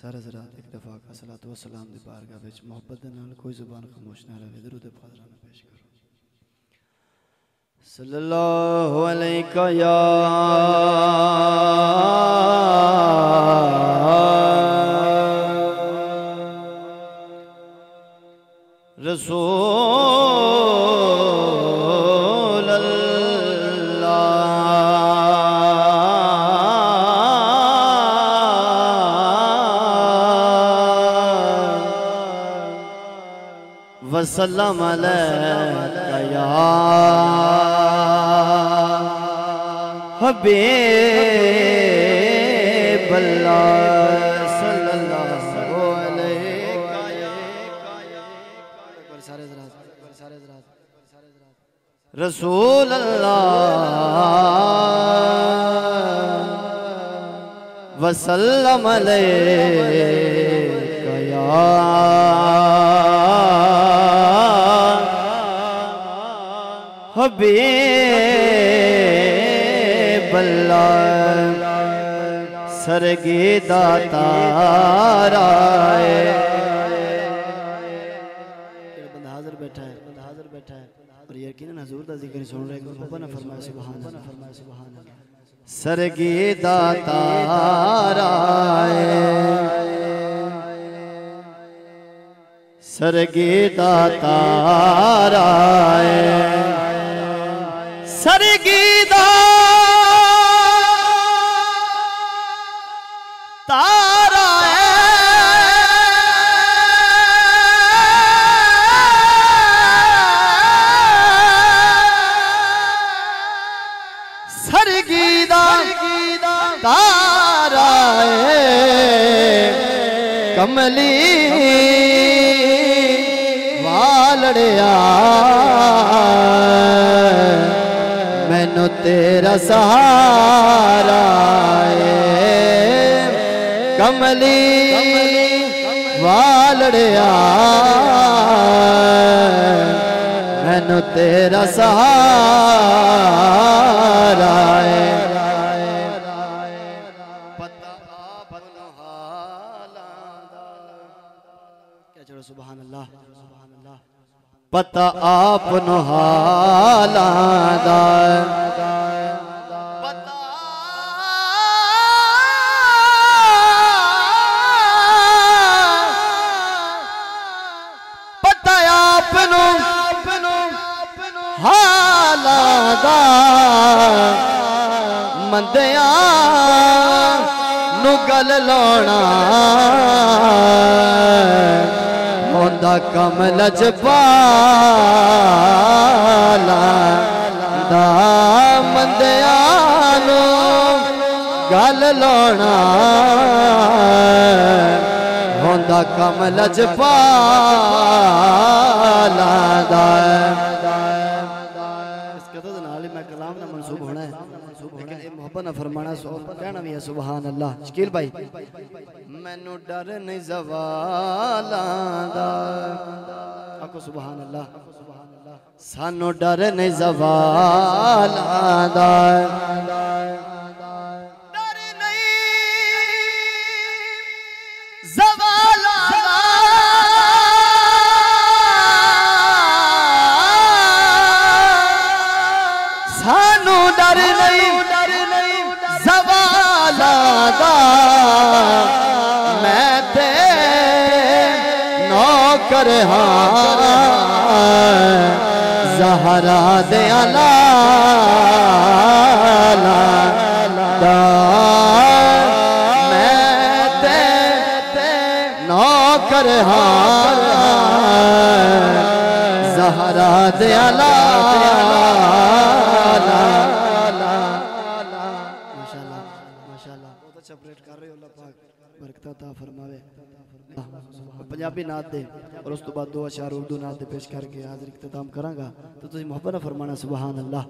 سارے حضرات ایک دفعہ کا صلاۃ و سلام دی بارگاہ وچ محبت دے نال کوئی زبان خاموش نہ رہے، درود پاک میں پیش کرو۔ صلی اللہ علیہ یا رسول وسلم عليك يا حبيب الله. رسول اللہ وسلم علیک یا حبیب اللہ سرگی بندہ حاضر بیٹھا ہے بندہ حاضر بیٹھا ہے۔ اور یقیناً حضور دا ذکر سن رہے گا ربنا فرمائے سبحان اللہ۔ فرمائے سبحان اللہ سرگی سرگی داتارا ਸਰਗੀ ਦਾ ਤਾਰਾ ਸਰਗੀ ਦਾ ਤਾਰਾ ਕਮਲੀ ਵਾਲੜਿਆ। مینو تیرا سہارا ہے۔ کملی والڑیا مینو تیرا سہارا کیا چلو سبحان اللہ سبحان پتہ آپ نو حالاں دا۔ ਹਵਾ ਦਾ ਮੰਦਿਆਂ ਨੂੰ ਗਲ ਲਾਉਣਾ। ਹੁੰਦਾ ਕਮਲ ਜਪਾਲਾ ਦਾ ਮੰਦਿਆ ਨੂੰ ਗਲ ਲਾਉਣਾ। ਹੁੰਦਾ ਕਮਲ ਜਪਾਲਾ ਦਾ کلام نہ منسوب ہونا ہے۔ لیکن یہ محبت نہ فرمانا سو کہنا بھی ہے سبحان اللہ شکیل بھائی۔ مینو ڈر نہیں زوالاں دا۔ آکو سبحان اللہ سانو ڈر نہیں زوالاں دا۔ زوالا دا میں تے نوکر ہاں۔ زہرا دیا لالا دا۔ میں تے نوکر ہاں۔ زہرا دیا عطا فرماوے۔ پنجابی نعت دے اور اس تو بعد دو اشعار اردو نعت دے پیش کر کے حاضر اختتام کراں گا۔ تو تسی محبت نہ فرمانا، سبحان اللہ۔